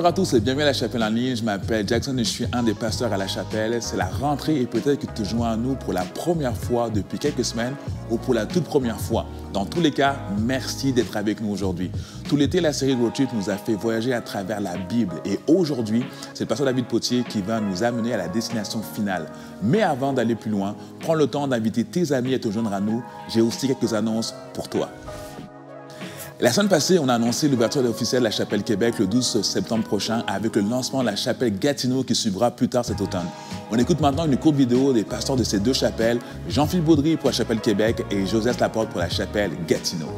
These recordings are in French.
Bonjour à tous et bienvenue à la chapelle en ligne. Je m'appelle Jackson et je suis un des pasteurs à la chapelle. C'est la rentrée et peut-être que tu te joins à nous pour la première fois depuis quelques semaines ou pour la toute première fois. Dans tous les cas, merci d'être avec nous aujourd'hui. Tout l'été, la série Road Trip nous a fait voyager à travers la Bible et aujourd'hui, c'est le pasteur David Potier qui va nous amener à la destination finale. Mais avant d'aller plus loin, prends le temps d'inviter tes amis à te joindre à nous. J'ai aussi quelques annonces pour toi. La semaine passée, on a annoncé l'ouverture officielle de la Chapelle Québec le 12 septembre prochain avec le lancement de la Chapelle Gatineau qui suivra plus tard cet automne. On écoute maintenant une courte vidéo des pasteurs de ces deux chapelles, Jean-Philippe Baudry pour la Chapelle Québec et Joseph Laporte pour la Chapelle Gatineau.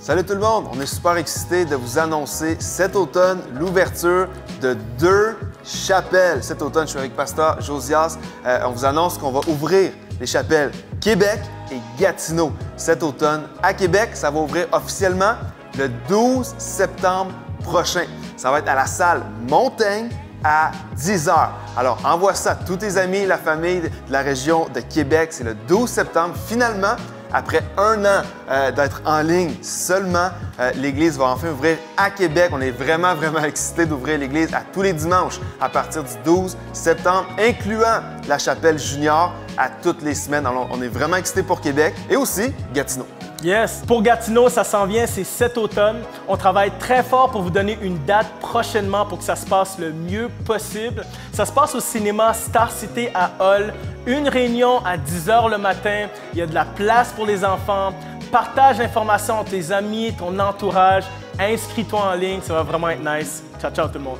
Salut tout le monde, on est super excités de vous annoncer cet automne l'ouverture de deux chapelles. Cet automne, je suis avec Pasteur Josias. Euh, on vous annonce qu'on va ouvrir les chapelles Québec et Gatineau cet automne à Québec. Ça va ouvrir officiellement le 12 septembre prochain. Ça va être à la salle Montaigne à 10 h. Alors, envoie ça à tous tes amis, la famille de la région de Québec. C'est le 12 septembre. Finalement, après un an euh, d'être en ligne seulement, euh, l'Église va enfin ouvrir à Québec. On est vraiment, vraiment excités d'ouvrir l'Église à tous les dimanches à partir du 12 septembre, incluant la chapelle junior à toutes les semaines. Alors, on est vraiment excités pour Québec et aussi Gatineau. Yes. Pour Gatineau, ça s'en vient, c'est cet automne. On travaille très fort pour vous donner une date prochainement pour que ça se passe le mieux possible. Ça se passe au cinéma Star City à Hull. Une réunion à 10 h le matin. Il y a de la place pour les enfants. Partage l'information entre tes amis, ton entourage. Inscris-toi en ligne, ça va vraiment être nice. Ciao, ciao tout le monde.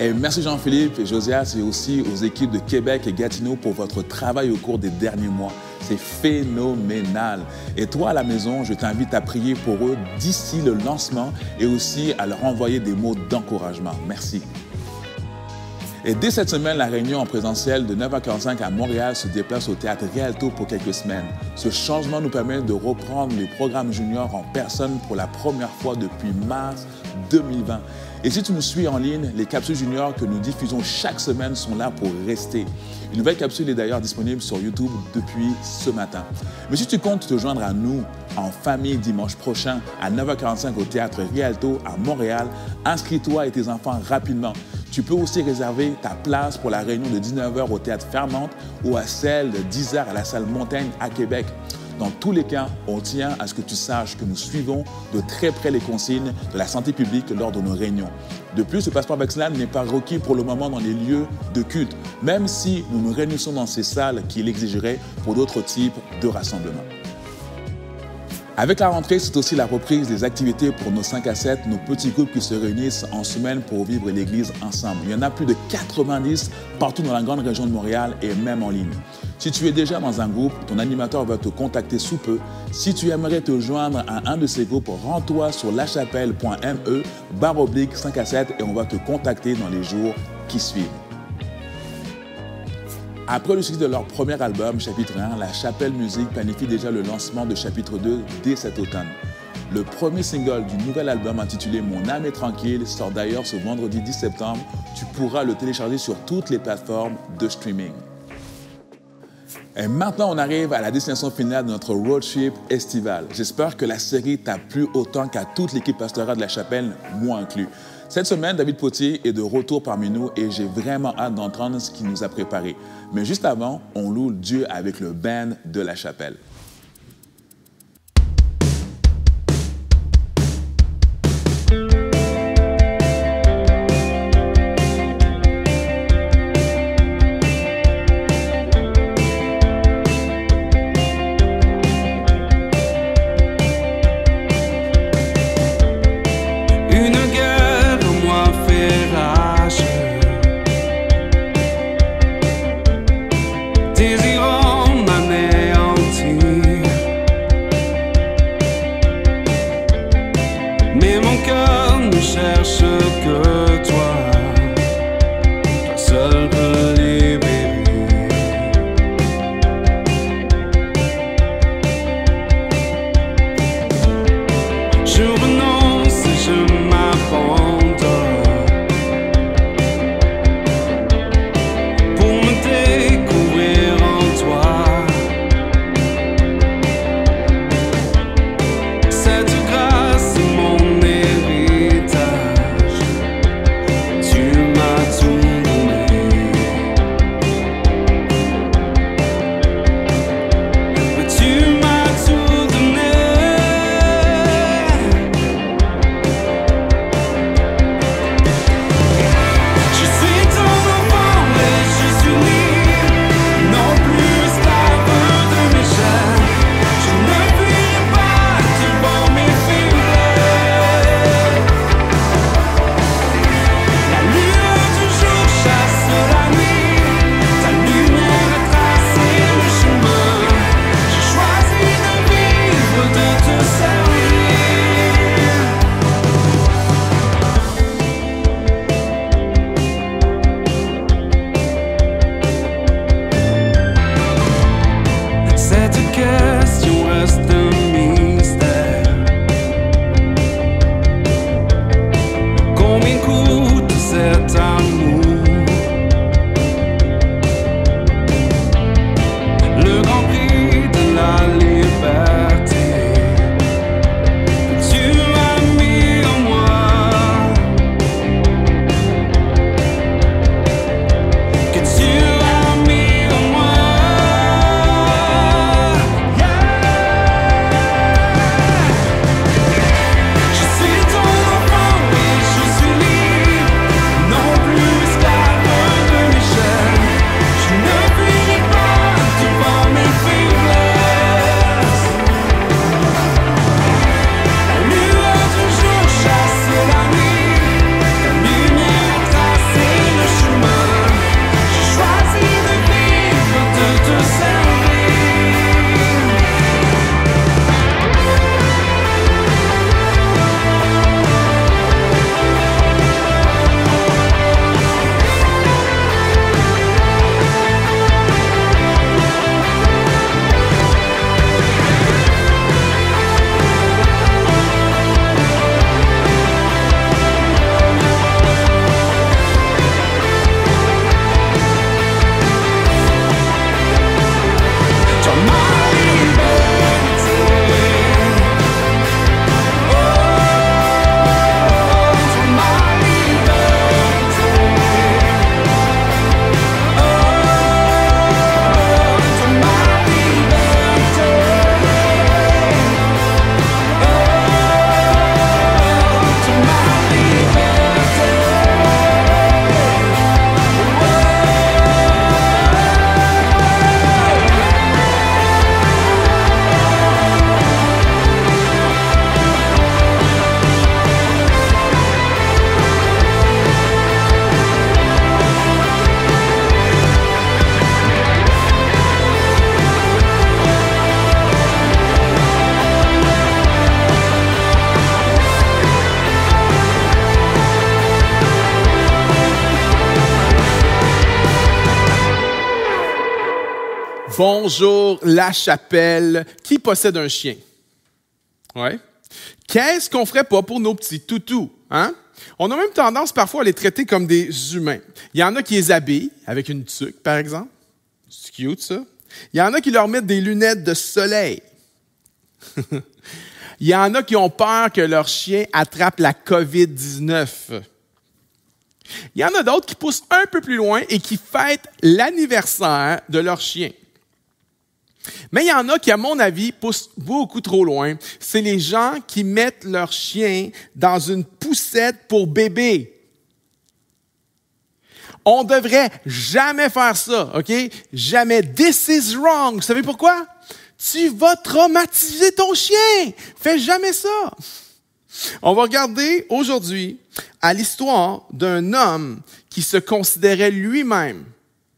Et merci Jean-Philippe et Josias et aussi aux équipes de Québec et Gatineau pour votre travail au cours des derniers mois. C'est phénoménal. Et toi à la maison, je t'invite à prier pour eux d'ici le lancement et aussi à leur envoyer des mots d'encouragement. Merci. Et dès cette semaine, la réunion en présentiel de 9h45 à Montréal se déplace au théâtre Rialto pour quelques semaines. Ce changement nous permet de reprendre les programmes juniors en personne pour la première fois depuis mars 2020. Et si tu nous suis en ligne, les capsules juniors que nous diffusons chaque semaine sont là pour rester. Une nouvelle capsule est d'ailleurs disponible sur YouTube depuis ce matin. Mais si tu comptes te joindre à nous en famille dimanche prochain à 9h45 au théâtre Rialto à Montréal, inscris-toi et tes enfants rapidement. Tu peux aussi réserver ta place pour la réunion de 19h au théâtre Fermante ou à celle de 10h à la salle Montaigne à Québec. Dans tous les cas, on tient à ce que tu saches que nous suivons de très près les consignes de la santé publique lors de nos réunions. De plus, le passeport vaccinal n'est pas requis pour le moment dans les lieux de culte, même si nous nous réunissons dans ces salles qui l'exigeraient pour d'autres types de rassemblements. Avec la rentrée, c'est aussi la reprise des activités pour nos 5 à 7, nos petits groupes qui se réunissent en semaine pour vivre l'Église ensemble. Il y en a plus de 90 partout dans la grande région de Montréal et même en ligne. Si tu es déjà dans un groupe, ton animateur va te contacter sous peu. Si tu aimerais te joindre à un de ces groupes, rends-toi sur lachapelle.me barre oblique 5 à 7 et on va te contacter dans les jours qui suivent. Après le succès de leur premier album, chapitre 1, la Chapelle Musique planifie déjà le lancement de chapitre 2 dès cet automne. Le premier single du nouvel album intitulé Mon âme est tranquille sort d'ailleurs ce vendredi 10 septembre. Tu pourras le télécharger sur toutes les plateformes de streaming. Et maintenant, on arrive à la destination finale de notre road trip estival. J'espère que la série t'a plu autant qu'à toute l'équipe pastorale de la chapelle, moi inclus. Cette semaine, David Potier est de retour parmi nous et j'ai vraiment hâte d'entendre ce qu'il nous a préparé. Mais juste avant, on loue Dieu avec le band de la chapelle. homem curto, Zé tá Bonjour, la chapelle. Qui possède un chien? Ouais. Qu'est-ce qu'on ferait pas pour nos petits toutous, hein? On a même tendance parfois à les traiter comme des humains. Il y en a qui les habillent avec une tuque, par exemple. C'est cute, ça. Il y en a qui leur mettent des lunettes de soleil. Il y en a qui ont peur que leur chien attrape la COVID-19. Il y en a d'autres qui poussent un peu plus loin et qui fêtent l'anniversaire de leur chien. Mais il y en a qui, à mon avis, poussent beaucoup trop loin. C'est les gens qui mettent leur chien dans une poussette pour bébé. On devrait jamais faire ça, OK? Jamais. This is wrong. Vous savez pourquoi? Tu vas traumatiser ton chien. Fais jamais ça. On va regarder aujourd'hui à l'histoire d'un homme qui se considérait lui-même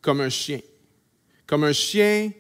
comme un chien, comme un chien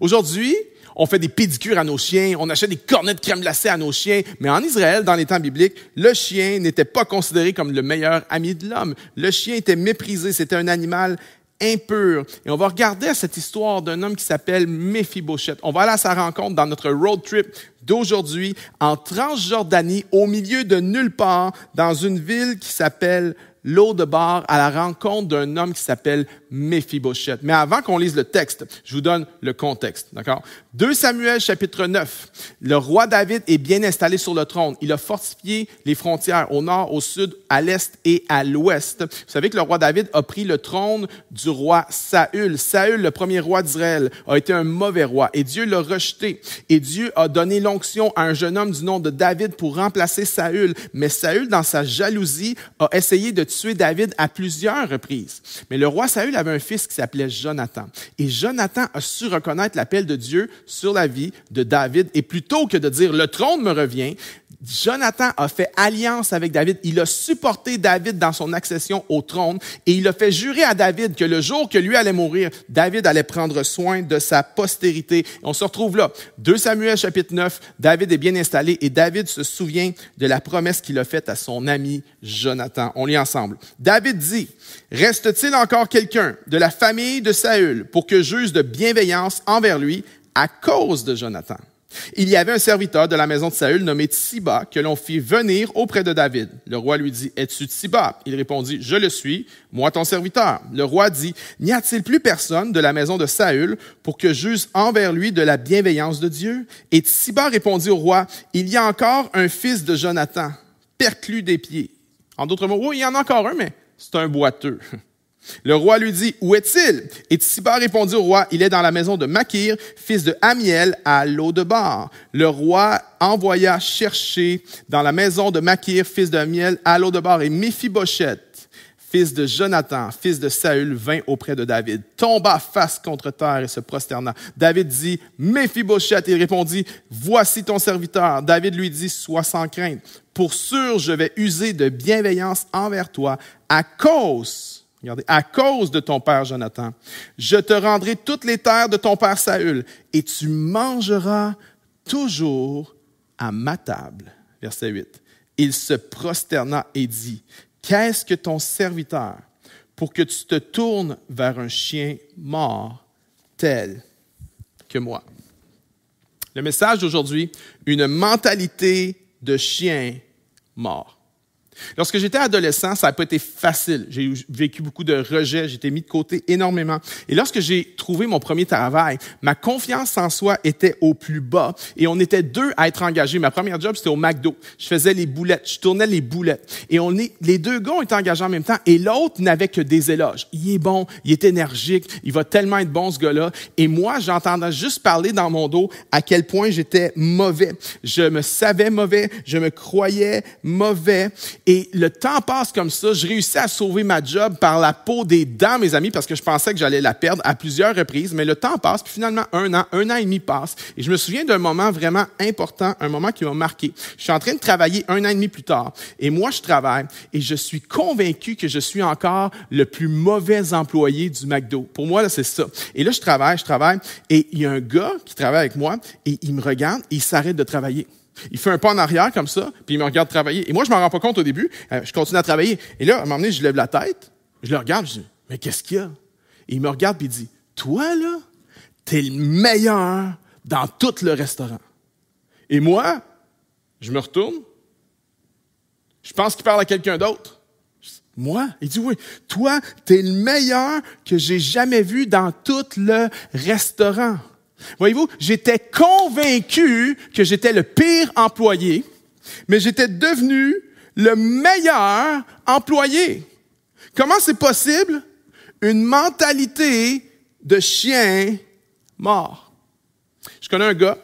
Aujourd'hui, on fait des pédicures à nos chiens, on achète des cornets de crème glacée à nos chiens, mais en Israël, dans les temps bibliques, le chien n'était pas considéré comme le meilleur ami de l'homme. Le chien était méprisé, c'était un animal impur. Et on va regarder cette histoire d'un homme qui s'appelle Mephibosheth. On va aller à sa rencontre dans notre road trip d'aujourd'hui en Transjordanie, au milieu de nulle part, dans une ville qui s'appelle l'eau de bar à la rencontre d'un homme qui s'appelle Mephibosheth. Mais avant qu'on lise le texte, je vous donne le contexte, d'accord? 2 Samuel chapitre 9. Le roi David est bien installé sur le trône. Il a fortifié les frontières au nord, au sud, à l'est et à l'ouest. Vous savez que le roi David a pris le trône du roi Saül. Saül, le premier roi d'Israël, a été un mauvais roi et Dieu l'a rejeté. Et Dieu a donné l'onction à un jeune homme du nom de David pour remplacer Saül. Mais Saül, dans sa jalousie, a essayé de David à plusieurs reprises. Mais le roi Saül avait un fils qui s'appelait Jonathan. Et Jonathan a su reconnaître l'appel de Dieu sur la vie de David. Et plutôt que de dire le trône me revient, Jonathan a fait alliance avec David. Il a supporté David dans son accession au trône et il a fait jurer à David que le jour que lui allait mourir, David allait prendre soin de sa postérité. On se retrouve là. 2 Samuel chapitre 9, David est bien installé et David se souvient de la promesse qu'il a faite à son ami Jonathan. On lit ensemble. David dit, reste-t-il encore quelqu'un de la famille de Saül pour que j'use de bienveillance envers lui à cause de Jonathan? Il y avait un serviteur de la maison de Saül nommé Tsiba que l'on fit venir auprès de David. Le roi lui dit, Es-tu Tsiba? Il répondit, Je le suis, moi ton serviteur. Le roi dit, N'y a-t-il plus personne de la maison de Saül pour que j'use envers lui de la bienveillance de Dieu? Et Tsiba répondit au roi, Il y a encore un fils de Jonathan, perclus des pieds. En d'autres mots, il y en a encore un, mais c'est un boiteux. Le roi lui dit, Où est-il? Et Tsiba répondit au roi, Il est dans la maison de Makir, fils de Amiel, à l'eau de bar. Le roi envoya chercher dans la maison de Makir, fils de Amiel, à l'eau de bar. Et Mephibosheth, fils de Jonathan, fils de Saül, vint auprès de David, tomba face contre terre et se prosterna. David dit, Mephibosheth, il répondit, Voici ton serviteur. David lui dit, Sois sans crainte. Pour sûr, je vais user de bienveillance envers toi à cause À cause de ton père Jonathan, je te rendrai toutes les terres de ton père Saül, et tu mangeras toujours à ma table. Verset 8. Il se prosterna et dit, Qu'est-ce que ton serviteur pour que tu te tournes vers un chien mort tel que moi? Le message d'aujourd'hui, une mentalité de chien mort. Lorsque j'étais adolescent, ça n'a pas été facile. J'ai vécu beaucoup de rejets, été mis de côté énormément. Et lorsque j'ai trouvé mon premier travail, ma confiance en soi était au plus bas et on était deux à être engagés. Ma première job, c'était au McDo. Je faisais les boulettes, je tournais les boulettes. Et on est, les deux gars ont été engagés en même temps et l'autre n'avait que des éloges. Il est bon, il est énergique, il va tellement être bon ce gars-là. Et moi, j'entendais juste parler dans mon dos à quel point j'étais mauvais. Je me savais mauvais, je me croyais mauvais. Le temps passe comme ça. Je réussis à sauver ma job par la peau des dents, mes amis, parce que je pensais que j'allais la perdre à plusieurs reprises. Mais le temps passe, puis finalement, un an, un an et demi passe. Et je me souviens d'un moment vraiment important, un moment qui m'a marqué. Je suis en train de travailler un an et demi plus tard. Et moi, je travaille et je suis convaincu que je suis encore le plus mauvais employé du McDo. Pour moi, là, c'est ça. Et là, je travaille, je travaille. Et il y a un gars qui travaille avec moi et il me regarde et il s'arrête de travailler. Il fait un pas en arrière comme ça, puis il me regarde travailler. Et moi, je m'en rends pas compte au début. Euh, je continue à travailler. Et là, à un moment donné, je lève la tête, je le regarde, je dis, mais qu'est-ce qu'il y a? Il me regarde, puis il dit, toi, là, t'es le meilleur dans tout le restaurant. Et moi, je me retourne, je pense qu'il parle à quelqu'un d'autre. Moi? Il dit oui. Toi, t'es le meilleur que j'ai jamais vu dans tout le restaurant. Voyez-vous, j'étais convaincu que j'étais le pire employé, mais j'étais devenu le meilleur employé. Comment c'est possible? Une mentalité de chien mort. Je connais un gars,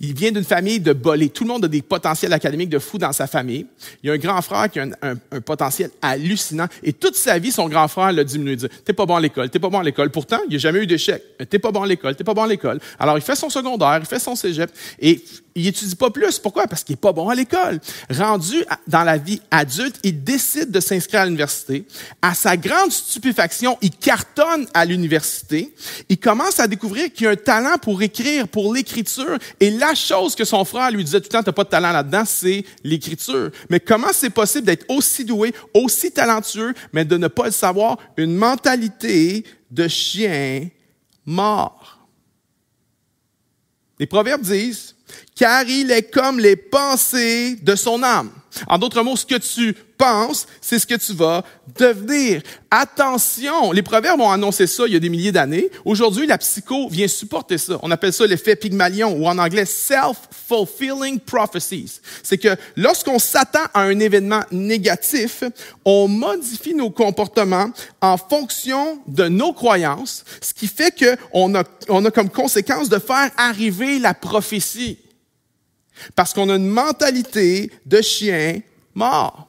il vient d'une famille de bolés. Tout le monde a des potentiels académiques de fou dans sa famille. Il y a un grand frère qui a un, potentiel hallucinant. Et toute sa vie, son grand frère l'a diminué. Tu t'es pas bon à l'école, t'es pas bon à l'école. Pourtant, il n'a jamais eu d'échec. T'es pas bon à l'école, t'es pas bon à l'école. Alors, il fait son secondaire, il fait son cégep. Et il étudie pas plus. Pourquoi? Parce qu'il est pas bon à l'école. Rendu dans la vie adulte, il décide de s'inscrire à l'université. À sa grande stupéfaction, il cartonne à l'université. Il commence à découvrir qu'il a un talent pour écrire, pour l'écriture. Et la chose que son frère lui disait tout le temps, t'as pas de talent là-dedans, c'est l'écriture. Mais comment c'est possible d'être aussi doué, aussi talentueux, mais de ne pas le savoir? Une mentalité de chien mort. Les proverbes disent, car il est comme les pensées de son âme. En d'autres mots, ce que tu penses, c'est ce que tu vas devenir. Attention, les proverbes ont annoncé ça il y a des milliers d'années. Aujourd'hui, la psycho vient supporter ça. On appelle ça l'effet Pygmalion ou en anglais self-fulfilling prophecies. C'est que lorsqu'on s'attend à un événement négatif, on modifie nos comportements en fonction de nos croyances, ce qui fait qu'on a, on a comme conséquence de faire arriver la prophétie. Parce qu'on a une mentalité de chien mort.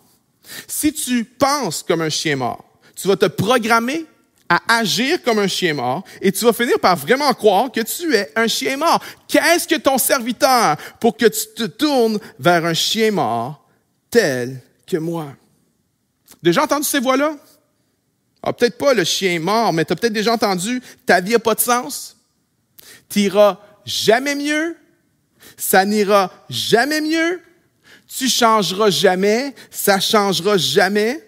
Si tu penses comme un chien mort, tu vas te programmer à agir comme un chien mort et tu vas finir par vraiment croire que tu es un chien mort. Qu'est-ce que ton serviteur pour que tu te tournes vers un chien mort tel que moi? Déjà entendu ces voix-là? Ah, peut-être pas le chien mort, mais tu as peut-être déjà entendu ta vie n'a pas de sens. Tu iras jamais mieux, ça n'ira jamais mieux. Tu changeras jamais, ça changera jamais.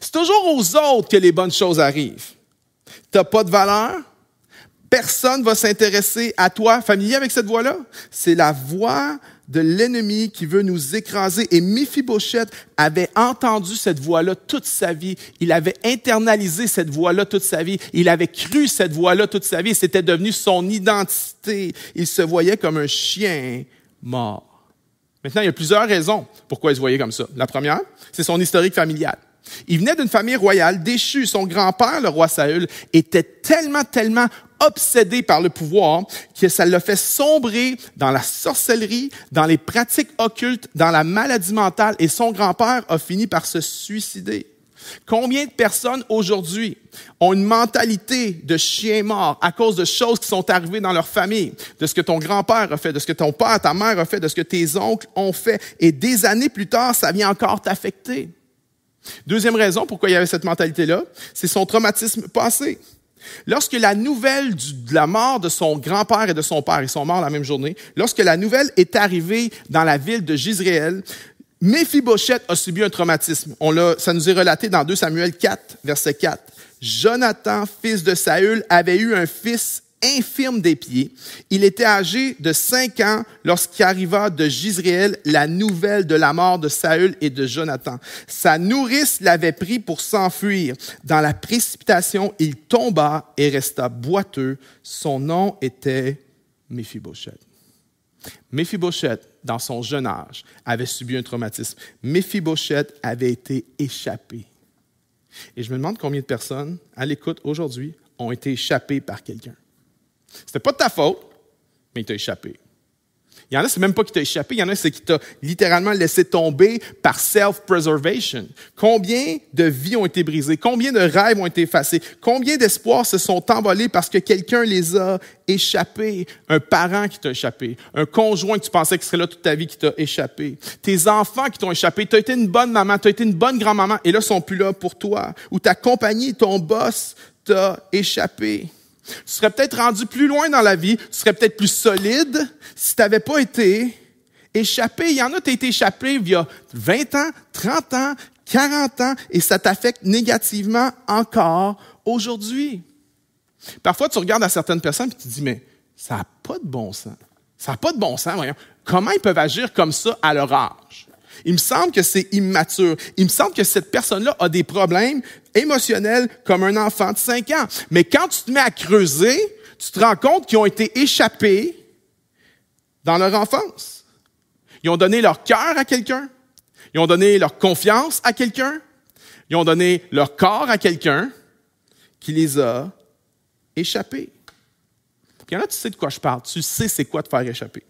C'est toujours aux autres que les bonnes choses arrivent. T'as pas de valeur, personne va s'intéresser à toi. Familier avec cette voix-là? C'est la voix de l'ennemi qui veut nous écraser. Et Mephibosheth avait entendu cette voix-là toute sa vie. Il avait internalisé cette voix-là toute sa vie. Il avait cru cette voix-là toute sa vie. C'était devenu son identité. Il se voyait comme un chien mort. Maintenant, il y a plusieurs raisons pourquoi il se voyait comme ça. La première, c'est son historique familial. Il venait d'une famille royale déchue. Son grand-père, le roi Saül, était tellement, tellement obsédé par le pouvoir que ça l'a fait sombrer dans la sorcellerie, dans les pratiques occultes, dans la maladie mentale et son grand-père a fini par se suicider. Combien de personnes aujourd'hui ont une mentalité de chien mort à cause de choses qui sont arrivées dans leur famille, de ce que ton grand-père a fait, de ce que ton père, ta mère a fait, de ce que tes oncles ont fait, et des années plus tard, ça vient encore t'affecter? Deuxième raison pourquoi il y avait cette mentalité-là, c'est son traumatisme passé. Lorsque la nouvelle de la mort de son grand-père et de son père, ils sont morts la même journée, lorsque la nouvelle est arrivée dans la ville de Gisraël, Méphibosheth a subi un traumatisme. On l'a, ça nous est relaté dans 2 Samuel 4, verset 4. Jonathan, fils de Saül, avait eu un fils infirme des pieds. Il était âgé de cinq ans lorsqu'il arriva de Gisraël la nouvelle de la mort de Saül et de Jonathan. Sa nourrice l'avait pris pour s'enfuir. Dans la précipitation, il tomba et resta boiteux. Son nom était Méphibosheth. Méphibosheth, dans son jeune âge, avait subi un traumatisme. Méphibosheth avait été échappé. Et je me demande combien de personnes, à l'écoute aujourd'hui, ont été échappées par quelqu'un. C'était pas de ta faute, mais il t'a échappé. Il y en a, c'est même pas qui t'a échappé, il y en a, c'est qui t'a littéralement laissé tomber par self-preservation. Combien de vies ont été brisées? Combien de rêves ont été effacés? Combien d'espoirs se sont envolés parce que quelqu'un les a échappés? Un parent qui t'a échappé. Un conjoint que tu pensais qu'il serait là toute ta vie qui t'a échappé. Tes enfants qui t'ont échappé. Tu as été une bonne maman, tu as été une bonne grand-maman et là, ils sont plus là pour toi. Ou ta compagnie, ton boss t'a échappé. Tu serais peut-être rendu plus loin dans la vie, tu serais peut-être plus solide si tu n'avais pas été échappé. Il y en a, tu as été échappé il y a 20 ans, 30 ans, 40 ans, et ça t'affecte négativement encore aujourd'hui. Parfois, tu regardes à certaines personnes et tu te dis, mais ça n'a pas de bon sens. Ça n'a pas de bon sens, voyons. Comment ils peuvent agir comme ça à leur âge? Il me semble que c'est immature. Il me semble que cette personne-là a des problèmes émotionnels comme un enfant de 5 ans. Mais quand tu te mets à creuser, tu te rends compte qu'ils ont été échappés dans leur enfance. Ils ont donné leur cœur à quelqu'un. Ils ont donné leur confiance à quelqu'un. Ils ont donné leur corps à quelqu'un qui les a échappés. Puis là, tu sais de quoi je parle. Tu sais c'est quoi te faire échapper.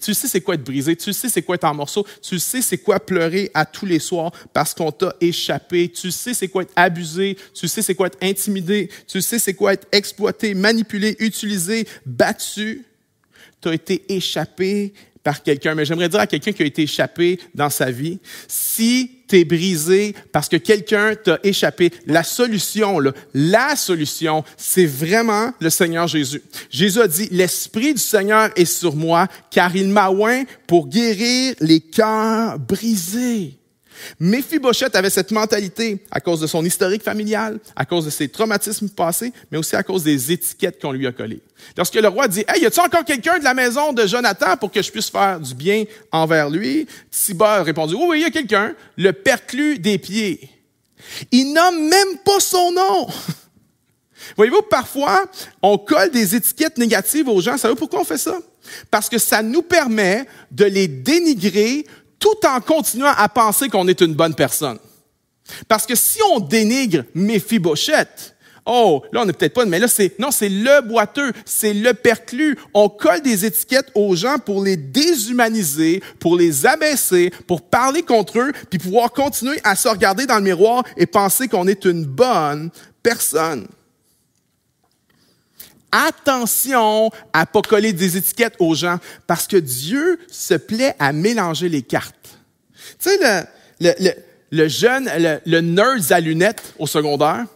Tu sais c'est quoi être brisé. Tu sais c'est quoi être en morceaux. Tu sais c'est quoi pleurer à tous les soirs parce qu'on t'a échappé. Tu sais c'est quoi être abusé. Tu sais c'est quoi être intimidé. Tu sais c'est quoi être exploité, manipulé, utilisé, battu. Tu as été échappé par quelqu'un, mais j'aimerais dire à quelqu'un qui a été échappé dans sa vie, si tu es brisé parce que quelqu'un t'a échappé, la solution, là, la solution, c'est vraiment le Seigneur Jésus. Jésus a dit, l'Esprit du Seigneur est sur moi, car il m'a oint pour guérir les cœurs brisés. Méphibosheth avait cette mentalité à cause de son historique familial, à cause de ses traumatismes passés, mais aussi à cause des étiquettes qu'on lui a collées. Lorsque le roi dit, Hey, y a-t-il encore quelqu'un de la maison de Jonathan pour que je puisse faire du bien envers lui? Siba a répondu, Oui, oui, il y a quelqu'un, le perclus des pieds. Il nomme même pas son nom. Voyez-vous, parfois, on colle des étiquettes négatives aux gens. Savez-vous pourquoi on fait ça? Parce que ça nous permet de les dénigrer tout en continuant à penser qu'on est une bonne personne. Parce que si on dénigre Méphibosheth, oh, là, on n'est peut-être pas, mais là, c'est, non, c'est le boiteux, c'est le perclus. On colle des étiquettes aux gens pour les déshumaniser, pour les abaisser, pour parler contre eux, puis pouvoir continuer à se regarder dans le miroir et penser qu'on est une bonne personne attention à pas coller des étiquettes aux gens parce que Dieu se plaît à mélanger les cartes. Tu sais, le, jeune, le, le nerd à lunettes au secondaire,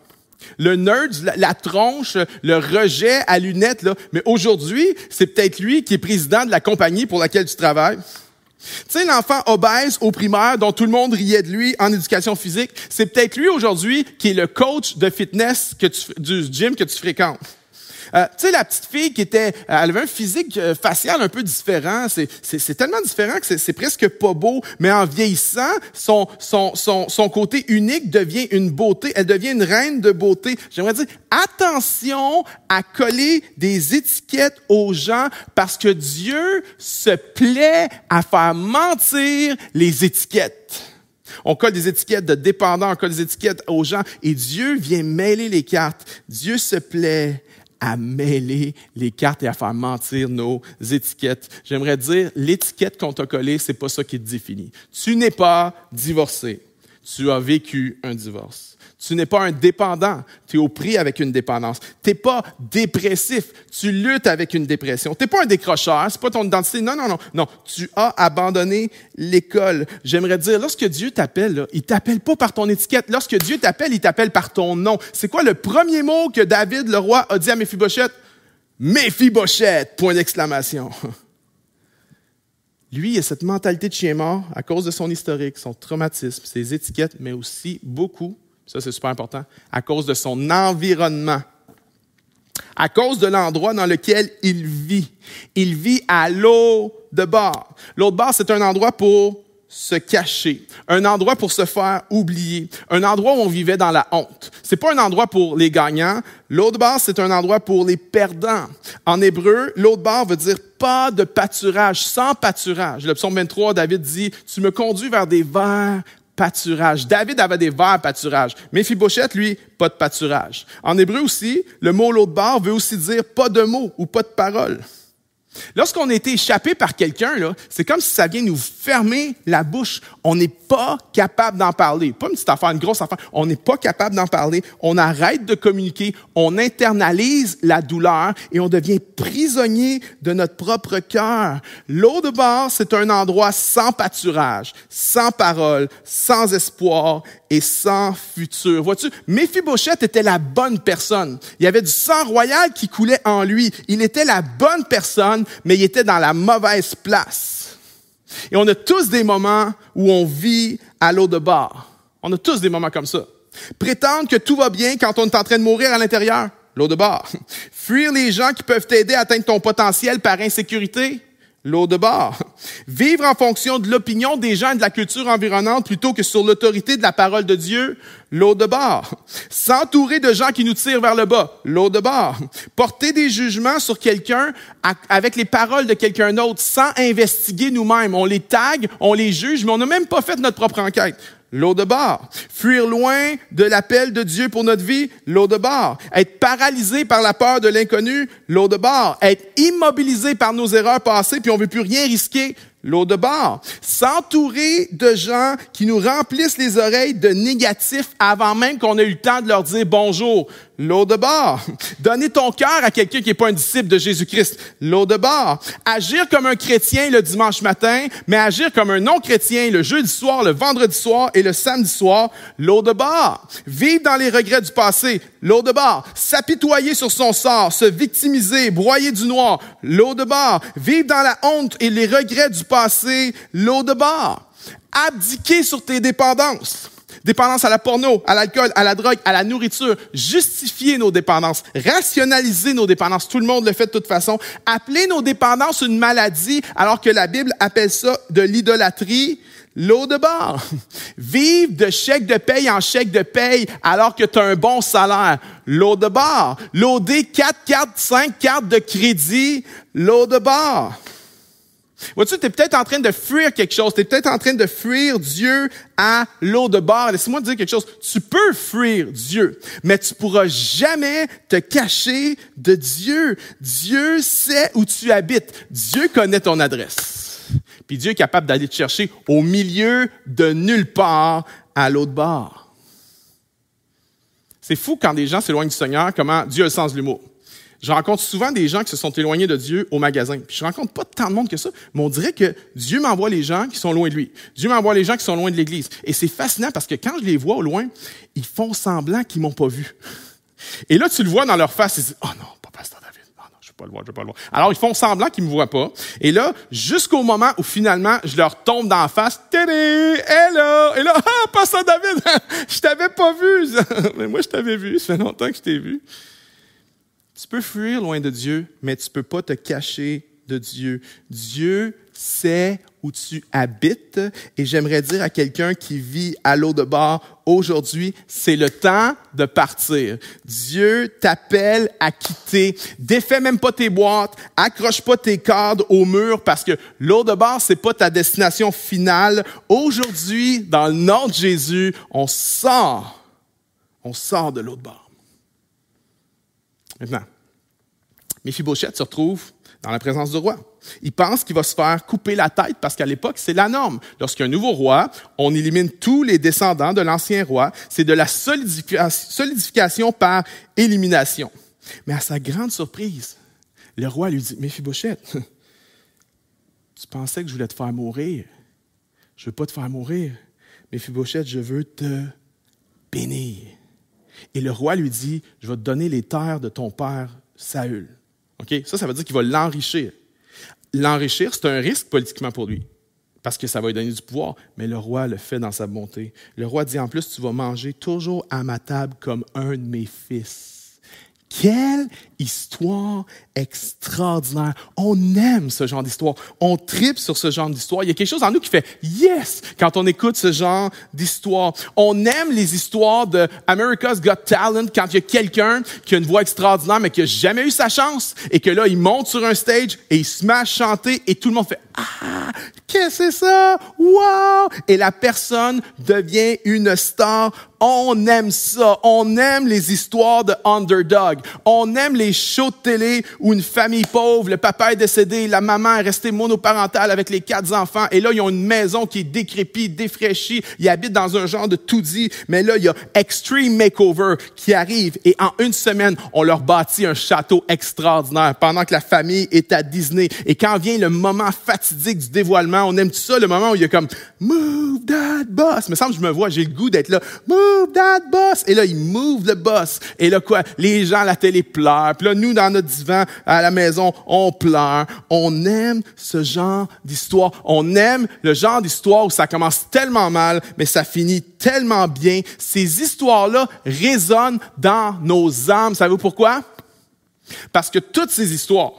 le nerd, la, tronche, le rejet à lunettes, là. mais aujourd'hui, c'est peut-être lui qui est président de la compagnie pour laquelle tu travailles. Tu sais, l'enfant obèse au primaire dont tout le monde riait de lui en éducation physique, c'est peut-être lui aujourd'hui qui est le coach de fitness que tu, du gym que tu fréquentes. Euh, tu sais, la petite fille qui était, euh, elle avait un physique euh, facial un peu différent. C'est tellement différent que c'est presque pas beau, mais en vieillissant, son, son, côté unique devient une beauté. Elle devient une reine de beauté. J'aimerais dire, attention à coller des étiquettes aux gens parce que Dieu se plaît à faire mentir les étiquettes. On colle des étiquettes de dépendants, on colle des étiquettes aux gens et Dieu vient mêler les cartes. Dieu se plaît à mêler les cartes et à faire mentir nos étiquettes. J'aimerais dire, l'étiquette qu'on t'a collée, c'est pas ça qui te définit. Tu n'es pas divorcé. Tu as vécu un divorce. Tu n'es pas un dépendant. Tu es au prix avec une dépendance. Tu n'es pas dépressif. Tu luttes avec une dépression. Tu n'es pas un décrocheur. C'est pas ton identité. Non, non, non. Non. Tu as abandonné l'école. J'aimerais dire, lorsque Dieu t'appelle, il t'appelle pas par ton étiquette. Lorsque Dieu t'appelle, il t'appelle par ton nom. C'est quoi le premier mot que David, le roi, a dit à Méphibosheth? Méphibosheth! Point d'exclamation. Lui, il a cette mentalité de chien mort à cause de son historique, son traumatisme, ses étiquettes, mais aussi beaucoup ça c'est super important, à cause de son environnement, à cause de l'endroit dans lequel il vit. Il vit à l'eau de bord. L'eau de bord, c'est un endroit pour se cacher, un endroit pour se faire oublier, un endroit où on vivait dans la honte. C'est pas un endroit pour les gagnants. L'autre bord, c'est un endroit pour les perdants. En hébreu, l'autre bord veut dire pas de pâturage, sans pâturage. Le psaume 23, David dit, tu me conduis vers des verts pâturage. David avait des verts pâturage. Méphibosheth, lui, pas de pâturage. En hébreu aussi, le mot l'autre bord veut aussi dire pas de mots ou pas de paroles. Lorsqu'on a été échappé par quelqu'un, c'est comme si ça vient nous fermer la bouche. On n'est pas capable d'en parler. Pas une petite affaire, une grosse affaire. On n'est pas capable d'en parler. On arrête de communiquer. On internalise la douleur et on devient prisonnier de notre propre cœur. L'eau de bord, c'est un endroit sans pâturage, sans parole, sans espoir et sans futur. Vois-tu, Méphibosheth était la bonne personne. Il y avait du sang royal qui coulait en lui. Il était la bonne personne, mais il était dans la mauvaise place. Et on a tous des moments où on vit à l'eau de bord. On a tous des moments comme ça. Prétendre que tout va bien quand on est en train de mourir à l'intérieur. L'autre bord. Fuir les gens qui peuvent t'aider à atteindre ton potentiel par insécurité. L'autre de bord. Vivre en fonction de l'opinion des gens et de la culture environnante plutôt que sur l'autorité de la parole de Dieu. L'autre de bord. S'entourer de gens qui nous tirent vers le bas. L'autre de bord. Porter des jugements sur quelqu'un avec les paroles de quelqu'un d'autre sans investiguer nous-mêmes. On les tag, on les juge, mais on n'a même pas fait notre propre enquête l'eau de bord. Fuir loin de l'appel de Dieu pour notre vie, l'eau de bord. Être paralysé par la peur de l'inconnu, l'eau de bord. Être immobilisé par nos erreurs passées, puis on veut plus rien risquer, l'eau de bord. S'entourer de gens qui nous remplissent les oreilles de négatifs avant même qu'on ait eu le temps de leur dire bonjour, l'eau de bord. Donner ton cœur à quelqu'un qui n'est pas un disciple de Jésus-Christ, l'eau de bord. Agir comme un chrétien le dimanche matin, mais agir comme un non-chrétien le jeudi soir, le vendredi soir et le samedi soir, l'eau de bord. Vivre dans les regrets du passé, l'eau de bord. S'apitoyer sur son sort, se victimiser, broyer du noir, l'eau de bord. Vivre dans la honte et les regrets du passé, l'eau de bord. Abdiquer sur tes dépendances Dépendance à la porno, à l'alcool, à la drogue, à la nourriture. Justifier nos dépendances. Rationaliser nos dépendances. Tout le monde le fait de toute façon. Appeler nos dépendances une maladie alors que la Bible appelle ça de l'idolâtrie. L'eau de bord. Vivre de chèque de paye en chèque de paye alors que tu as un bon salaire. L'eau de bord. Loader 4 cartes, 5 cartes de crédit. L'eau de bord. Vois-tu, tu es peut-être en train de fuir quelque chose. Tu es peut-être en train de fuir Dieu à l'eau de bord. Laisse-moi te dire quelque chose. Tu peux fuir Dieu, mais tu pourras jamais te cacher de Dieu. Dieu sait où tu habites. Dieu connaît ton adresse. Puis Dieu est capable d'aller te chercher au milieu de nulle part à l'autre bord. C'est fou quand des gens s'éloignent du Seigneur, comment Dieu a le sens de l'humour. Je rencontre souvent des gens qui se sont éloignés de Dieu au magasin. Puis je rencontre pas tant de monde que ça, mais on dirait que Dieu m'envoie les gens qui sont loin de lui. Dieu m'envoie les gens qui sont loin de l'Église. Et c'est fascinant parce que quand je les vois au loin, ils font semblant qu'ils m'ont pas vu. Et là, tu le vois dans leur face, ils disent, oh non, pas Pasteur David. Non, non, je vais pas le voir, je vais pas le voir. Alors, ils font semblant qu'ils me voient pas. Et là, jusqu'au moment où finalement, je leur tombe dans la face, Tédé, hello! Et là, ah, Pasteur David, je t'avais pas vu. mais moi, je t'avais vu. Ça fait longtemps que je t'ai vu. Tu peux fuir loin de Dieu, mais tu ne peux pas te cacher de Dieu. Dieu sait où tu habites. Et j'aimerais dire à quelqu'un qui vit à l'eau de bord, aujourd'hui, c'est le temps de partir. Dieu t'appelle à quitter. Défais même pas tes boîtes, accroche pas tes cordes au mur parce que l'eau de bord, c'est pas ta destination finale. Aujourd'hui, dans le nom de Jésus, on sort. On sort de l'eau de bord. Maintenant, Méphibosheth se retrouve dans la présence du roi. Il pense qu'il va se faire couper la tête parce qu'à l'époque, c'est la norme. Lorsqu'il y a un nouveau roi, on élimine tous les descendants de l'ancien roi. C'est de la solidification par élimination. Mais à sa grande surprise, le roi lui dit, Méphibosheth, tu pensais que je voulais te faire mourir. Je ne veux pas te faire mourir. Méphibosheth, je veux te bénir. Et le roi lui dit, je vais te donner les terres de ton père Saül. OK? Ça, ça veut dire qu'il va l'enrichir. L'enrichir, c'est un risque politiquement pour lui, parce que ça va lui donner du pouvoir, mais le roi le fait dans sa bonté. Le roi dit en plus, tu vas manger toujours à ma table comme un de mes fils. Quelle histoire extraordinaire. On aime ce genre d'histoire. On tripe sur ce genre d'histoire. Il y a quelque chose en nous qui fait yes quand on écoute ce genre d'histoire. On aime les histoires de America's Got Talent quand il y a quelqu'un qui a une voix extraordinaire mais qui n'a jamais eu sa chance et que là, il monte sur un stage et il se met chanter et tout le monde fait ah, qu'est-ce que c'est ça? Wow! Et la personne devient une star. On aime ça. On aime les histoires de underdog. On aime les shows de télé où une famille pauvre, le papa est décédé, la maman est restée monoparentale avec les quatre enfants. Et là, ils ont une maison qui est décrépite, défraîchie. Ils habitent dans un genre de tout dit. Mais là, il y a Extreme Makeover qui arrive. Et en une semaine, on leur bâtit un château extraordinaire pendant que la famille est à Disney. Et quand vient le moment fatidique du dévoilement. On aime tout ça, le moment où il y a comme Move that boss. Il me semble que je me vois, j'ai le goût d'être là. Move that boss. Et là, il move le boss. Et là, quoi? Les gens la télé pleurent. Puis là, nous, dans notre divan, à la maison, on pleure. On aime ce genre d'histoire. On aime le genre d'histoire où ça commence tellement mal, mais ça finit tellement bien. Ces histoires-là résonnent dans nos âmes. Savez-vous pourquoi? Parce que toutes ces histoires,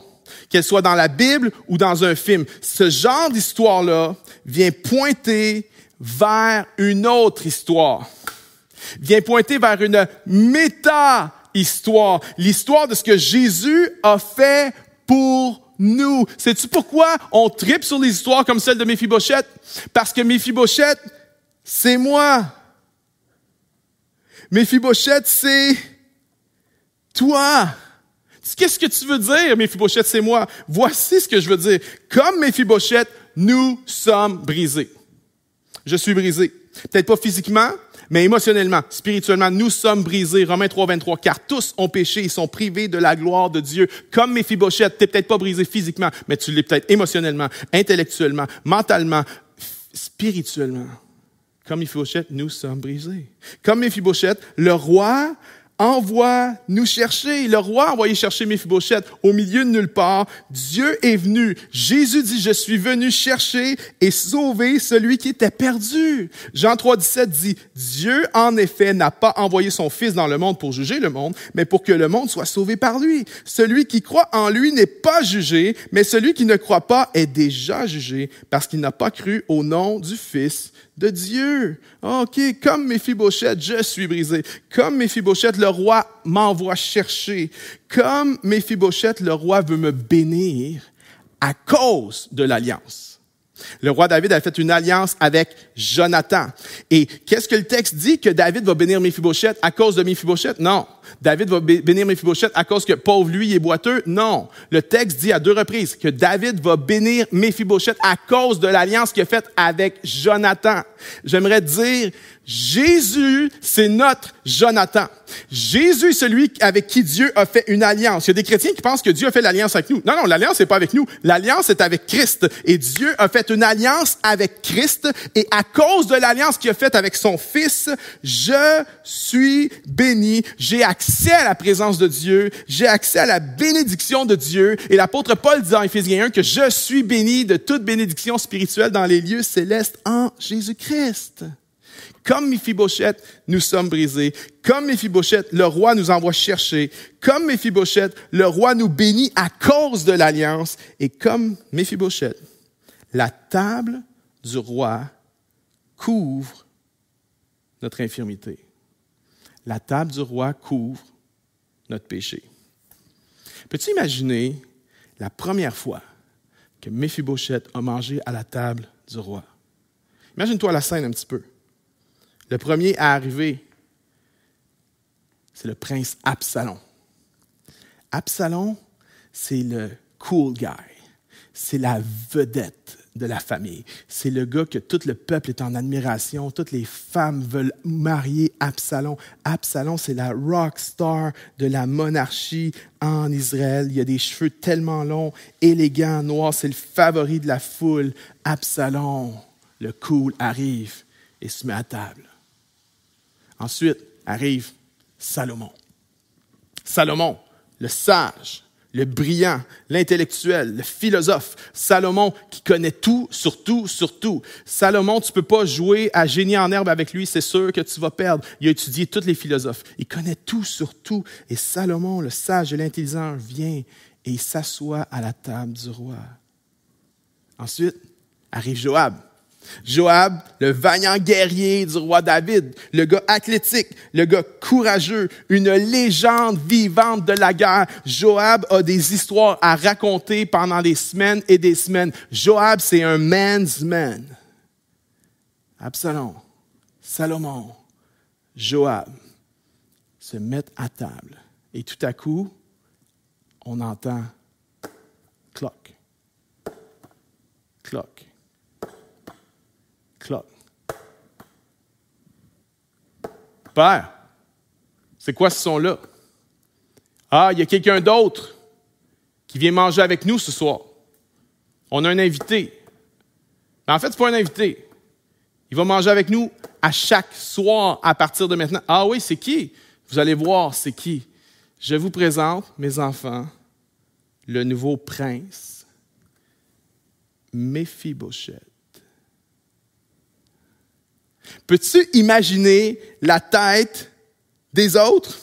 qu'elles soient dans la Bible ou dans un film, ce genre d'histoire-là vient pointer vers une autre histoire, vient pointer vers une l'histoire de ce que Jésus a fait pour nous. Sais-tu pourquoi on tripe sur les histoires comme celle de Méphibosheth? Parce que Méphibosheth, c'est moi. Méphibosheth, c'est toi. Qu'est-ce que tu veux dire, Méphibosheth, c'est moi? Voici ce que je veux dire. Comme Méphibosheth, nous sommes brisés. Je suis brisé. Peut-être pas physiquement, mais émotionnellement, spirituellement, nous sommes brisés. Romains 3, 23. Car tous ont péché et sont privés de la gloire de Dieu. Comme Méphibosheth, t'es peut-être pas brisé physiquement, mais tu l'es peut-être émotionnellement, intellectuellement, mentalement, spirituellement. Comme Méphibosheth, nous sommes brisés. Comme Méphibosheth, le roi envoie nous chercher. Le roi a envoyé chercher Méphibosheth au milieu de nulle part. Dieu est venu. Jésus dit, je suis venu chercher et sauver celui qui était perdu. Jean 3, 17 dit, Dieu, en effet, n'a pas envoyé son Fils dans le monde pour juger le monde, mais pour que le monde soit sauvé par lui. Celui qui croit en lui n'est pas jugé, mais celui qui ne croit pas est déjà jugé parce qu'il n'a pas cru au nom du Fils de Dieu. OK, comme Méphibosheth, je suis brisé. Comme Méphibosheth, le roi m'envoie chercher. Comme Méphibosheth, le roi veut me bénir à cause de l'alliance. Le roi David a fait une alliance avec Jonathan. Et qu'est-ce que le texte dit? Que David va bénir Méphibosheth à cause de Méphibosheth? Non. David va bénir Méphibosheth à cause que pauvre lui est boiteux? Non. Le texte dit à deux reprises que David va bénir Méphibosheth à cause de l'alliance qu'il a faite avec Jonathan. J'aimerais dire, Jésus, c'est notre Jonathan. Jésus celui avec qui Dieu a fait une alliance. Il y a des chrétiens qui pensent que Dieu a fait l'alliance avec nous. Non, non, l'alliance n'est pas avec nous. L'alliance est avec Christ. Et Dieu a fait une alliance avec Christ. Et à cause de l'alliance qu'il a faite avec son Fils, je suis béni. J'ai accès à la présence de Dieu. J'ai accès à la bénédiction de Dieu. Et l'apôtre Paul dit en Éphésiens 1 que je suis béni de toute bénédiction spirituelle dans les lieux célestes en Jésus-Christ. Comme Mephibosheth, nous sommes brisés. Comme Mephibosheth, le roi nous envoie chercher. Comme Mephibosheth, le roi nous bénit à cause de l'alliance. Et comme Mephibosheth, la table du roi couvre notre infirmité. La table du roi couvre notre péché. Peux-tu imaginer la première fois que Mephibosheth a mangé à la table du roi? Imagine-toi la scène un petit peu. Le premier à arriver, c'est le prince Absalom. Absalom, c'est le cool guy. C'est la vedette de la famille. C'est le gars que tout le peuple est en admiration. Toutes les femmes veulent marier Absalom. Absalom, c'est la rock star de la monarchie en Israël. Il a des cheveux tellement longs, élégants, noirs. C'est le favori de la foule. Absalom, le cool, arrive et se met à table. Ensuite arrive Salomon. Salomon, le sage, le brillant, l'intellectuel, le philosophe. Salomon qui connaît tout, sur tout, sur tout. Salomon, tu peux pas jouer à génie en herbe avec lui, c'est sûr que tu vas perdre. Il a étudié tous les philosophes. Il connaît tout sur tout. Et Salomon, le sage et l'intelligent, vient et il s'assoit à la table du roi. Ensuite arrive Joab. Joab, le vaillant guerrier du roi David, le gars athlétique, le gars courageux, une légende vivante de la guerre. Joab a des histoires à raconter pendant des semaines et des semaines. Joab, c'est un man's man. Absalom, Salomon, Joab se mettent à table. Et tout à coup, on entend cloc, cloc. C'est quoi ce son-là? Ah, il y a quelqu'un d'autre qui vient manger avec nous ce soir. On a un invité. Mais en fait, c'est pas un invité. Il va manger avec nous à chaque soir à partir de maintenant. Ah oui, c'est qui? Vous allez voir, c'est qui? Je vous présente, mes enfants, le nouveau prince, Méphibosheth. Peux-tu imaginer la tête des autres?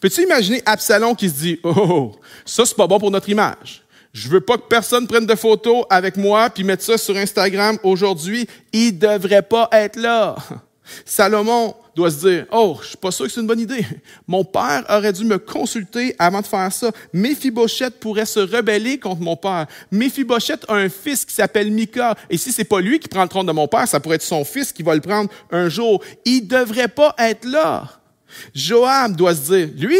Peux-tu imaginer Absalom qui se dit, oh, oh, oh, ça c'est pas bon pour notre image. Je veux pas que personne prenne de photos avec moi puis mette ça sur Instagram aujourd'hui. Il devrait pas être là. Salomon doit se dire, oh, je suis pas sûr que c'est une bonne idée. Mon père aurait dû me consulter avant de faire ça. Méphibosheth pourrait se rebeller contre mon père. Méphibosheth a un fils qui s'appelle Mika. Et si c'est pas lui qui prend le trône de mon père, ça pourrait être son fils qui va le prendre un jour. Il devrait pas être là. Joab doit se dire, lui,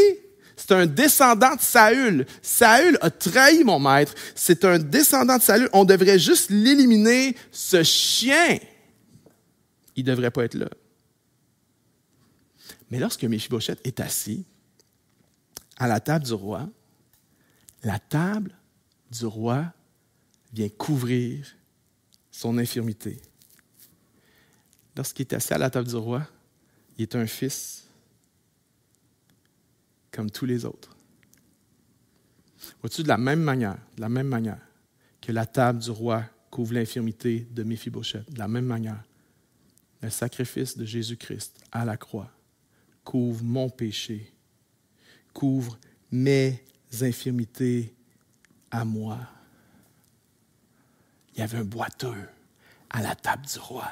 c'est un descendant de Saül. Saül a trahi mon maître. C'est un descendant de Saül. On devrait juste l'éliminer, ce chien. Il devrait pas être là. Mais lorsque Méphibosheth est assis à la table du roi, la table du roi vient couvrir son infirmité. Lorsqu'il est assis à la table du roi, il est un fils comme tous les autres. Vois-tu, de la même manière, de la même manière que la table du roi couvre l'infirmité de Méphibosheth, de la même manière, le sacrifice de Jésus-Christ à la croix couvre mon péché, couvre mes infirmités à moi. Il y avait un boiteux à la table du roi.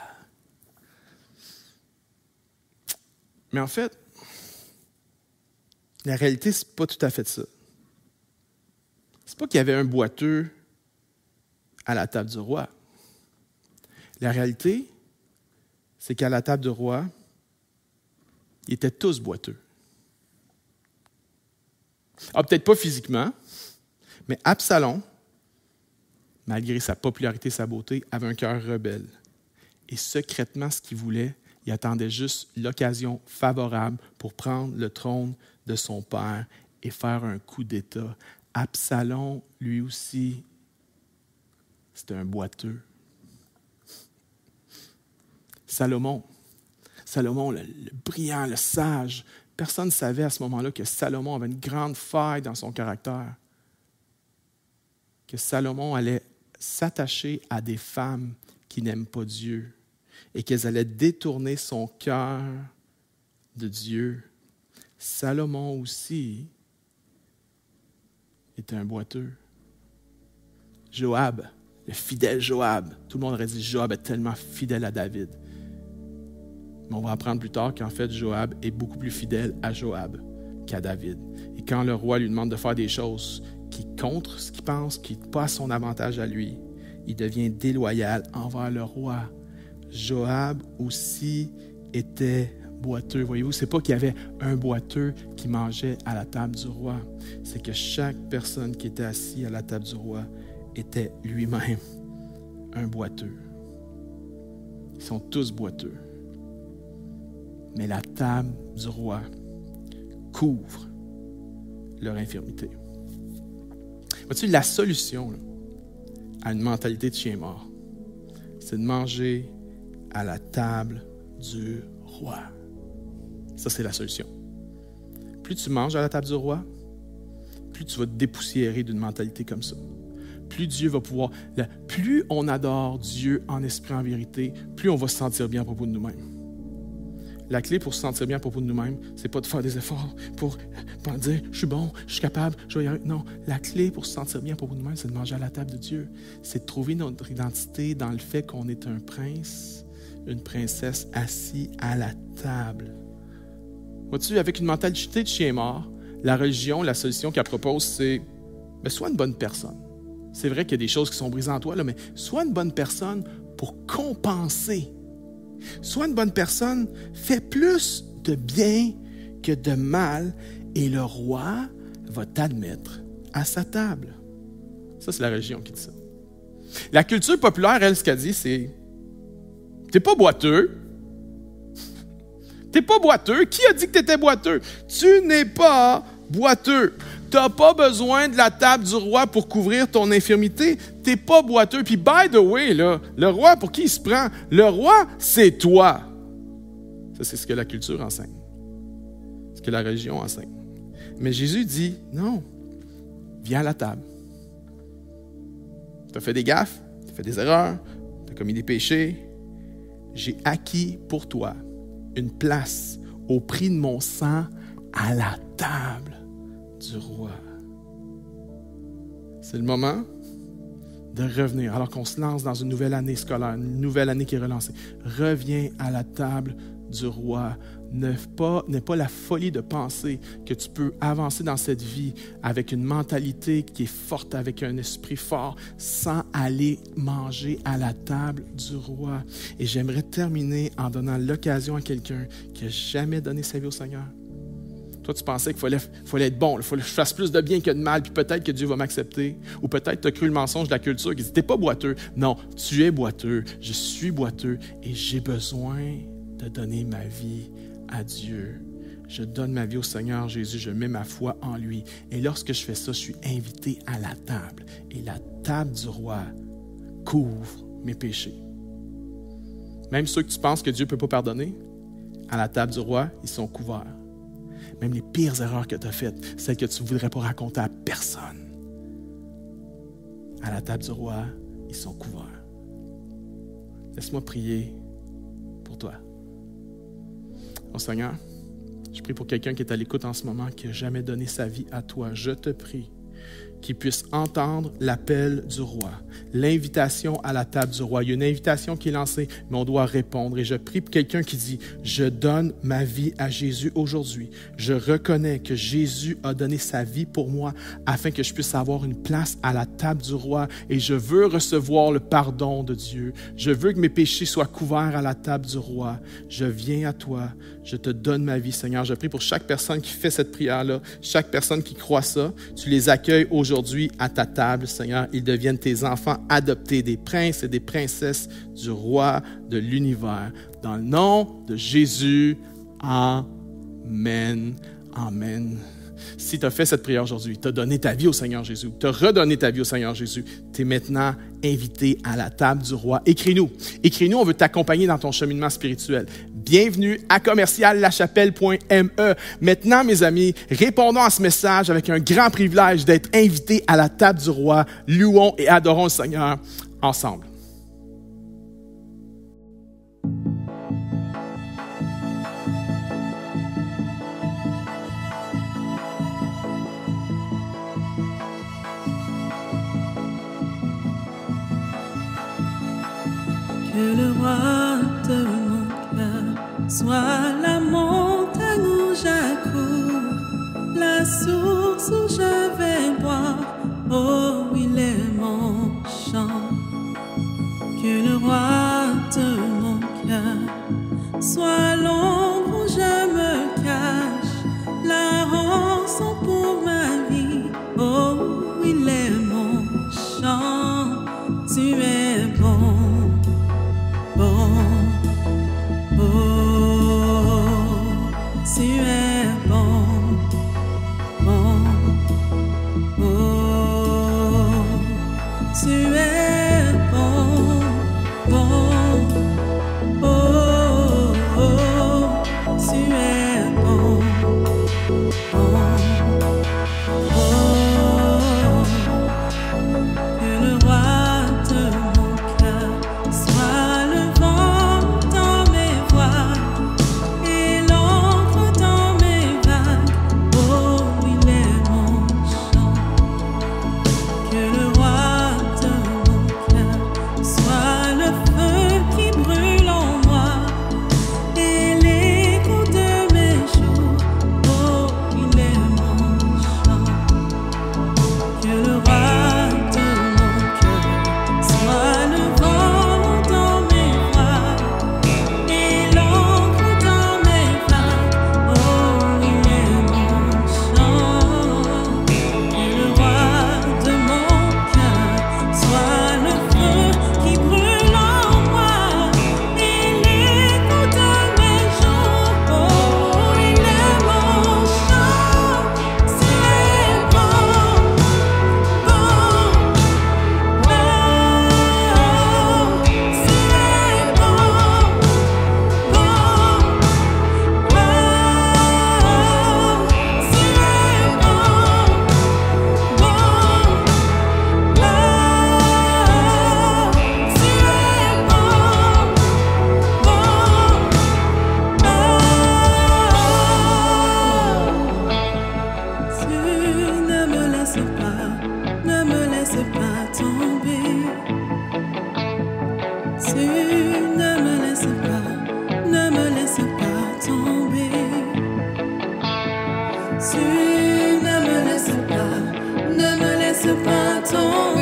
Mais en fait, la réalité, ce n'est pas tout à fait ça. Ce n'est pas qu'il y avait un boiteux à la table du roi. La réalité, c'est qu'à la table du roi, ils étaient tous boiteux. Ah, peut-être pas physiquement, mais Absalom, malgré sa popularité, sa beauté, avait un cœur rebelle. Et secrètement, ce qu'il voulait, il attendait juste l'occasion favorable pour prendre le trône de son père et faire un coup d'État. Absalom, lui aussi, c'était un boiteux. Salomon, Salomon, le, brillant, le sage. Personne ne savait à ce moment-là que Salomon avait une grande faille dans son caractère. Que Salomon allait s'attacher à des femmes qui n'aiment pas Dieu et qu'elles allaient détourner son cœur de Dieu. Salomon aussi était un boiteux. Joab, le fidèle Joab. Tout le monde aurait dit Joab est tellement fidèle à David. Mais on va apprendre plus tard qu'en fait, Joab est beaucoup plus fidèle à Joab qu'à David. Et quand le roi lui demande de faire des choses qui contre ce qu'il pense, qui pas son avantage à lui, il devient déloyal envers le roi. Joab aussi était boiteux. Voyez-vous, c'est pas qu'il y avait un boiteux qui mangeait à la table du roi. C'est que chaque personne qui était assis à la table du roi était lui-même un boiteux. Ils sont tous boiteux mais la table du roi couvre leur infirmité. Vois-tu, la solution à une mentalité de chien mort, c'est de manger à la table du roi. Ça, c'est la solution. Plus tu manges à la table du roi, plus tu vas te dépoussiérer d'une mentalité comme ça. Plus Dieu va pouvoir. Plus on adore Dieu en esprit, en vérité, plus on va se sentir bien à propos de nous-mêmes. La clé pour se sentir bien à propos de nous-mêmes, c'est pas de faire des efforts pour, dire je suis bon, je suis capable, je vais y arriver. Non, la clé pour se sentir bien à propos de nous-mêmes, c'est de manger à la table de Dieu. C'est de trouver notre identité dans le fait qu'on est un prince, une princesse assis à la table. Vois-tu, avec une mentalité de chien mort, la religion, la solution qu'elle propose, c'est ben, sois une bonne personne. C'est vrai qu'il y a des choses qui sont brisées en toi, là, mais sois une bonne personne pour compenser Sois une bonne personne, fais plus de bien que de mal, et le roi va t'admettre à sa table. Ça, c'est la religion qui dit ça. La culture populaire, elle, ce qu'elle dit, c'est T'es pas boiteux. T'es pas boiteux. Qui a dit que tu étais boiteux? Tu n'es pas boiteux. T'as pas besoin de la table du roi pour couvrir ton infirmité. T'es pas boiteux. Puis, by the way, le roi, pour qui il se prend? Le roi, c'est toi. Ça, c'est ce que la culture enseigne. Ce que la religion enseigne. Mais Jésus dit, non, viens à la table. Tu as fait des gaffes, tu as fait des erreurs, tu as commis des péchés. J'ai acquis pour toi une place au prix de mon sang à la table du roi. C'est le moment de revenir, alors qu'on se lance dans une nouvelle année scolaire, une nouvelle année qui est relancée. Reviens à la table du roi. N'est pas, pas la folie de penser que tu peux avancer dans cette vie avec une mentalité qui est forte, avec un esprit fort, sans aller manger à la table du roi. Et j'aimerais terminer en donnant l'occasion à quelqu'un qui n'a jamais donné sa vie au Seigneur. Tu pensais qu'il fallait, fallait, être bon, il fallait que je fasse plus de bien que de mal, puis peut-être que Dieu va m'accepter. Ou peut-être tu as cru le mensonge de la culture qui dit T'es pas boiteux. Non, tu es boiteux, je suis boiteux et j'ai besoin de donner ma vie à Dieu. Je donne ma vie au Seigneur Jésus, je mets ma foi en lui. Et lorsque je fais ça, je suis invité à la table. Et la table du roi couvre mes péchés. Même ceux que tu penses que Dieu ne peut pas pardonner, à la table du roi, ils sont couverts. Même les pires erreurs que tu as faites, celles que tu ne voudrais pas raconter à personne, à la table du roi, ils sont couverts. Laisse-moi prier pour toi. Oh Seigneur, je prie pour quelqu'un qui est à l'écoute en ce moment, qui n'a jamais donné sa vie à toi. Je te prie qui puisse entendre l'appel du roi, l'invitation à la table du roi. Il y a une invitation qui est lancée, mais on doit répondre. Et je prie pour quelqu'un qui dit, je donne ma vie à Jésus aujourd'hui. Je reconnais que Jésus a donné sa vie pour moi afin que je puisse avoir une place à la table du roi. Et je veux recevoir le pardon de Dieu. Je veux que mes péchés soient couverts à la table du roi. Je viens à toi. Je te donne ma vie, Seigneur. Je prie pour chaque personne qui fait cette prière-là, chaque personne qui croit ça. Tu les accueilles aujourd'hui aujourd'hui à ta table, Seigneur. Ils deviennent tes enfants adoptés, des princes et des princesses du roi de l'univers. Dans le nom de Jésus, Amen. Amen. Si tu as fait cette prière aujourd'hui, tu as donné ta vie au Seigneur Jésus, tu as redonné ta vie au Seigneur Jésus, tu es maintenant invité à la table du roi. Écris-nous. Écris-nous, on veut t'accompagner dans ton cheminement spirituel. Bienvenue à commerciallachapelle.me. Maintenant, mes amis, répondons à ce message avec un grand privilège d'être invité à la table du roi. Louons et adorons le Seigneur ensemble. Que le roi soit la montagne où j'accours, la source où je vais boire. Oh, il est mon chant. Que le roi de mon cœur soit l'ombre où je me cache, la rançon pour ma vie. Oh, il est mon chant. Tu es pardon.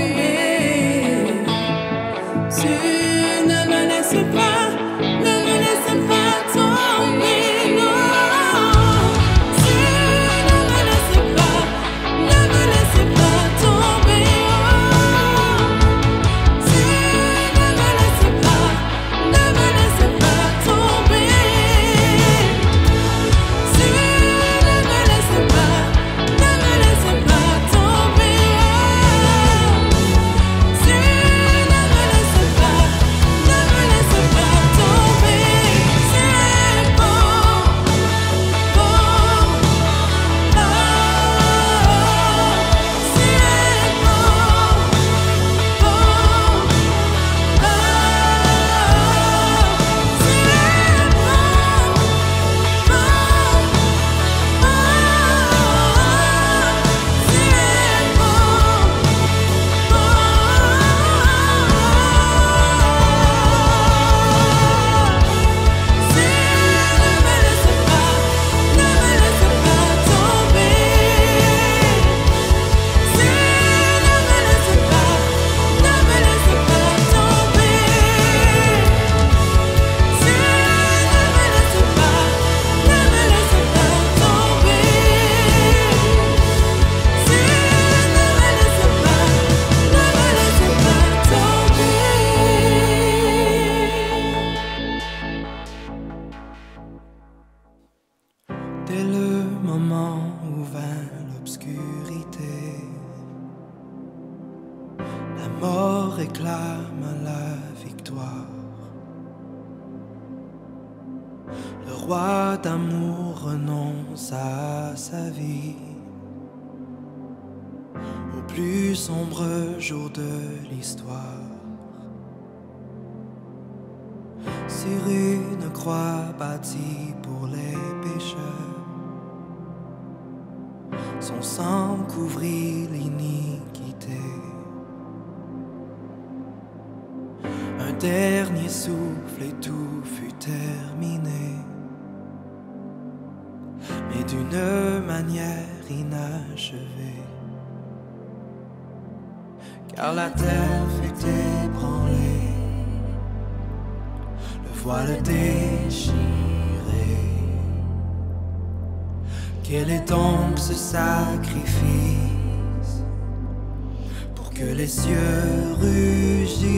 La victoire. Le roi d'amour renonce à sa vie. Au plus sombre jour de l'histoire. Sur une croix bâtie pour les pécheurs. Son sang couvrit l'iniquité. Dernier souffle et tout fut terminé. Mais d'une manière inachevée. Car la terre fut ébranlée. Le voile déchiré. Quel est donc ce sacrifice? Que les cieux rugissent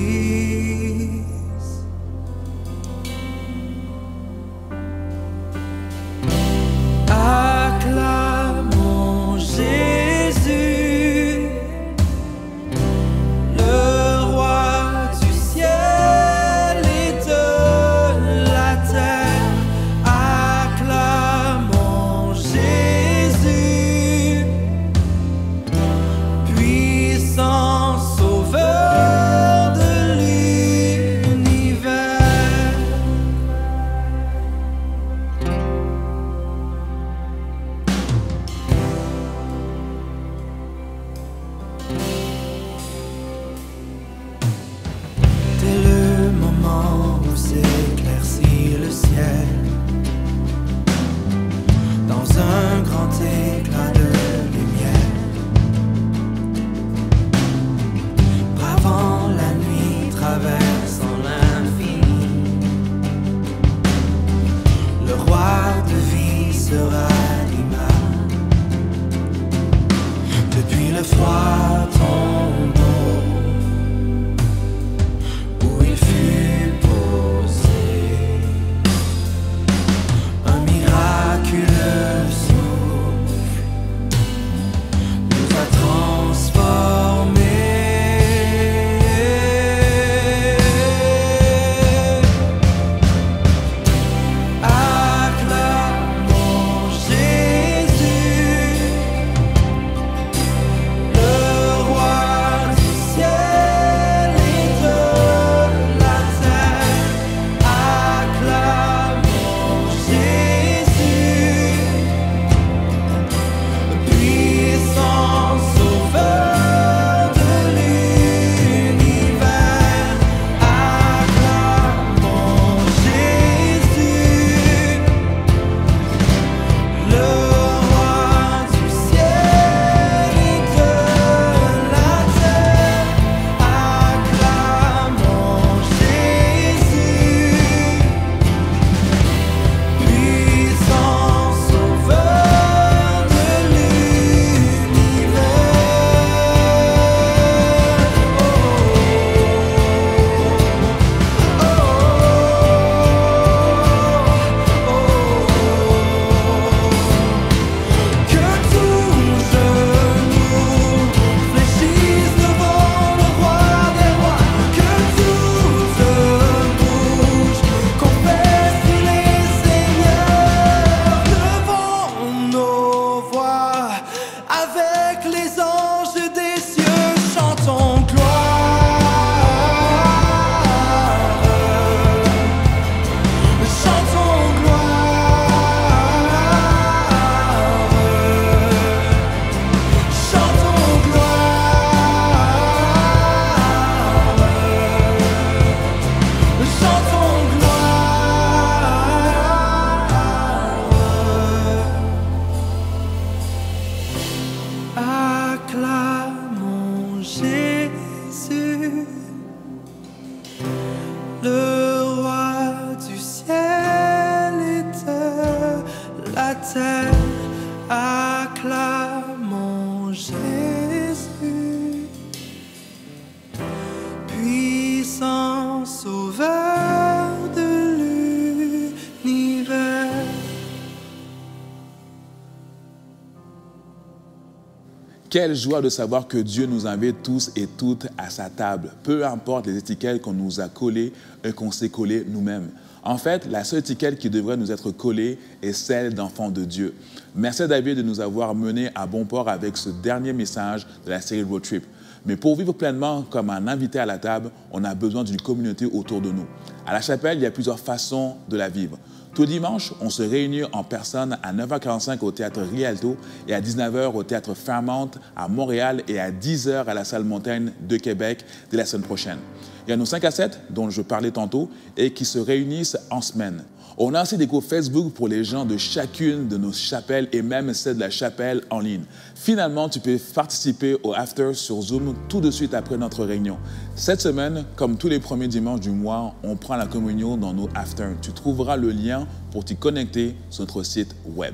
Quelle joie de savoir que Dieu nous invite tous et toutes à sa table, peu importe les étiquettes qu'on nous a collées et qu'on s'est collées nous-mêmes. En fait, la seule étiquette qui devrait nous être collée est celle d'enfant de Dieu. Merci David de nous avoir menés à bon port avec ce dernier message de la série Road Trip. Mais pour vivre pleinement comme un invité à la table, on a besoin d'une communauté autour de nous. À la chapelle, il y a plusieurs façons de la vivre. Tout dimanche, on se réunit en personne à 9h45 au théâtre Rialto et à 19h au théâtre Fairmount à Montréal et à 10h à la salle Montaigne de Québec dès la semaine prochaine. Il y a nos 5 à 7 dont je parlais tantôt et qui se réunissent en semaine. On a aussi des groupes Facebook pour les gens de chacune de nos chapelles et même celle de la chapelle en ligne. Finalement, tu peux participer au After sur Zoom tout de suite après notre réunion. Cette semaine, comme tous les premiers dimanches du mois, on prend la communion dans nos After. Tu trouveras le lien pour t'y connecter sur notre site web.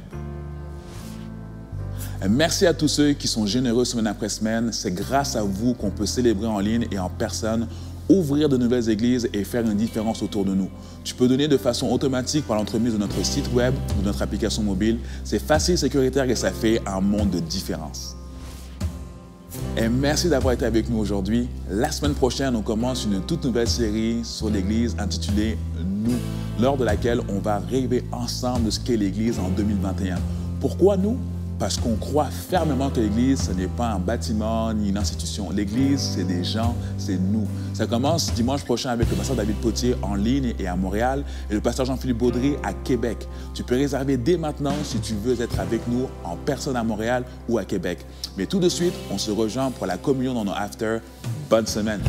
Merci à tous ceux qui sont généreux semaine après semaine. C'est grâce à vous qu'on peut célébrer en ligne et en personne, ouvrir de nouvelles églises et faire une différence autour de nous. Tu peux donner de façon automatique par l'entremise de notre site web ou de notre application mobile. C'est facile, sécuritaire et ça fait un monde de différence. Et merci d'avoir été avec nous aujourd'hui. La semaine prochaine, on commence une toute nouvelle série sur l'Église intitulée Nous, lors de laquelle on va rêver ensemble de ce qu'est l'Église en 2021. Pourquoi nous? Parce qu'on croit fermement que l'Église, ce n'est pas un bâtiment ni une institution. L'Église, c'est des gens, c'est nous. Ça commence dimanche prochain avec le pasteur David Potier en ligne et à Montréal et le pasteur Jean-Philippe Baudry à Québec. Tu peux réserver dès maintenant si tu veux être avec nous en personne à Montréal ou à Québec. Mais tout de suite, on se rejoint pour la communion dans nos after. Bonne semaine.